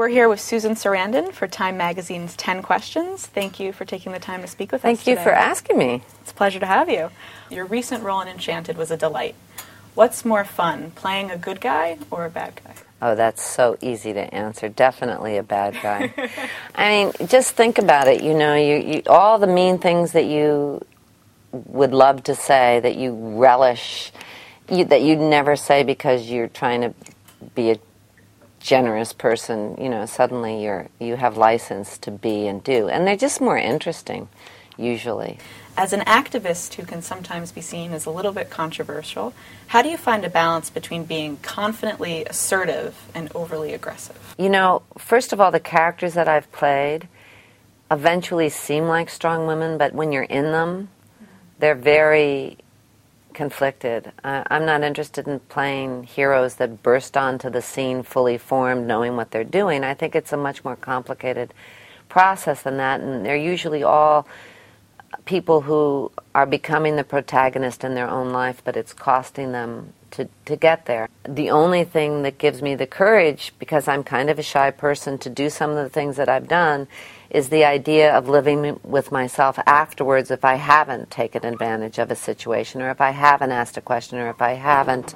We're here with Susan Sarandon for Time Magazine's 10 Questions. Thank you for taking the time to speak with Thank us Thank you today. for asking me. It's a pleasure to have you. Your recent role in Enchanted was a delight. What's more fun, playing a good guy or a bad guy? Oh, that's so easy to answer. Definitely a bad guy. I mean, just think about it. You know, you, you all the mean things that you would love to say that you relish, you, that you'd never say because you're trying to be a generous person. You know, suddenly you're you have license to be and do, and they're just more interesting, usually. As an activist who can sometimes be seen as a little bit controversial, how do you find a balance between being confidently assertive and overly aggressive? You know, first of all, the characters that I've played eventually seem like strong women, but when you're in them, they're very conflicted. Uh, I'm not interested in playing heroes that burst onto the scene fully formed, knowing what they're doing. I think it's a much more complicated process than that, and they're usually all people who are becoming the protagonist in their own life, but it's costing them to, to get there. The only thing that gives me the courage, because I'm kind of a shy person, to do some of the things that I've done is the idea of living with myself afterwards if I haven't taken advantage of a situation, or if I haven't asked a question, or if I haven't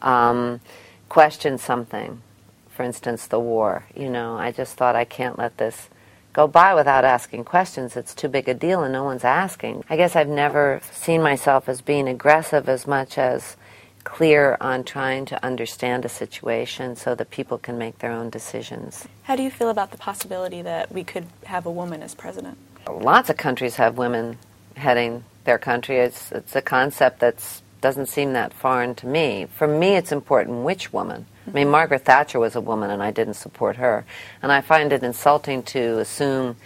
um, questioned something. For instance, the war. You know, I just thought I can't let this go by without asking questions. It's too big a deal and no one's asking. I guess I've never seen myself as being aggressive as much as clear on trying to understand a situation so that people can make their own decisions. How do you feel about the possibility that we could have a woman as president? Lots of countries have women heading their country. It's, it's a concept that doesn't seem that foreign to me. For me, it's important which woman. I mean, Margaret Thatcher was a woman, and I didn't support her. And I find it insulting to assume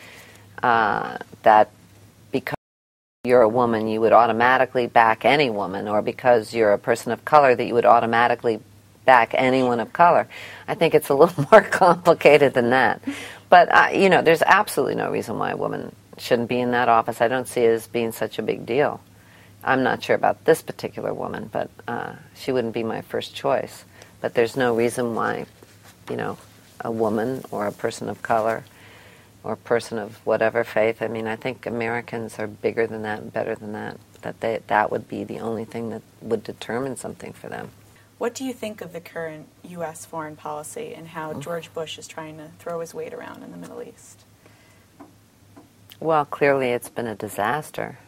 uh, that you're a woman, you would automatically back any woman, or because you're a person of color, that you would automatically back anyone of color. I think it's a little more complicated than that. But, uh, you know, there's absolutely no reason why a woman shouldn't be in that office. I don't see it as being such a big deal. I'm not sure about this particular woman, but uh, she wouldn't be my first choice. But there's no reason why, you know, a woman or a person of color or person of whatever faith. I mean, I think Americans are bigger than that and better than that. That they, that would be the only thing that would determine something for them. What do you think of the current U.S. foreign policy and how George Bush is trying to throw his weight around in the Middle East? Well, clearly it's been a disaster.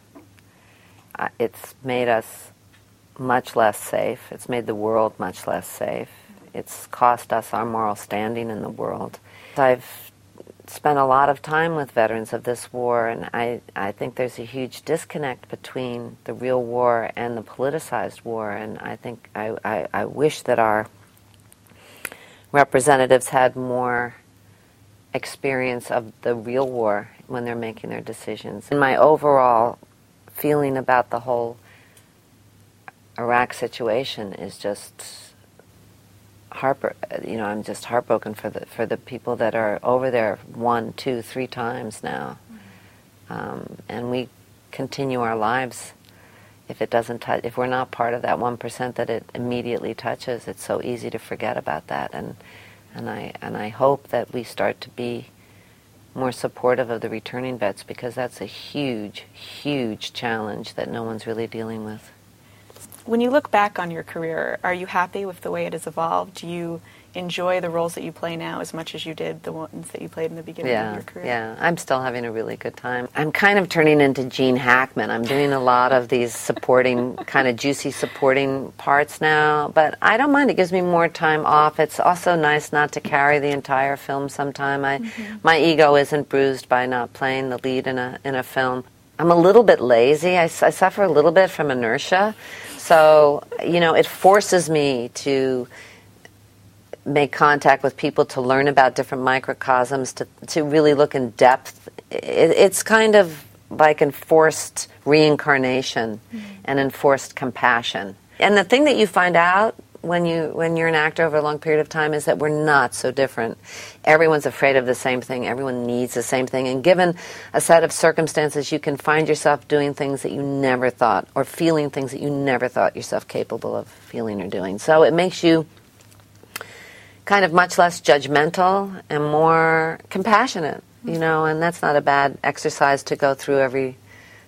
Uh, it's made us much less safe. It's made the world much less safe. It's cost us our moral standing in the world. I've spent a lot of time with veterans of this war, and I, I think there's a huge disconnect between the real war and the politicized war. And I think I, I, I wish that our representatives had more experience of the real war when they're making their decisions. And my overall feeling about the whole Iraq situation is just heart. You know, I'm just heartbroken for the for the people that are over there one, two, three times now, um, and we continue our lives. If it doesn't touch, if we're not part of that one percent that it immediately touches, it's so easy to forget about that. And and I and I hope that we start to be more supportive of the returning vets because that's a huge, huge challenge that no one's really dealing with. When you look back on your career, are you happy with the way it has evolved? Do you enjoy the roles that you play now as much as you did the ones that you played in the beginning yeah, of your career? Yeah, I'm still having a really good time. I'm kind of turning into Gene Hackman. I'm doing a lot of these supporting, kind of juicy supporting parts now, but I don't mind. It gives me more time off. It's also nice not to carry the entire film sometime. I, mm-hmm. My ego isn't bruised by not playing the lead in a, in a film. I'm a little bit lazy. I, I suffer a little bit from inertia. So, you know, it forces me to make contact with people to learn about different microcosms, to, to really look in depth. It, it's kind of like enforced reincarnation mm-hmm. and enforced compassion. And the thing that you find out when you when you're an actor over a long period of time is that we're not so different. Everyone's afraid of the same thing. Everyone needs the same thing. And given a set of circumstances, you can find yourself doing things that you never thought, or feeling things that you never thought yourself capable of feeling or doing. So it makes you kind of much less judgmental and more compassionate, you know, and that's not a bad exercise to go through every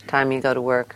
time you go to work.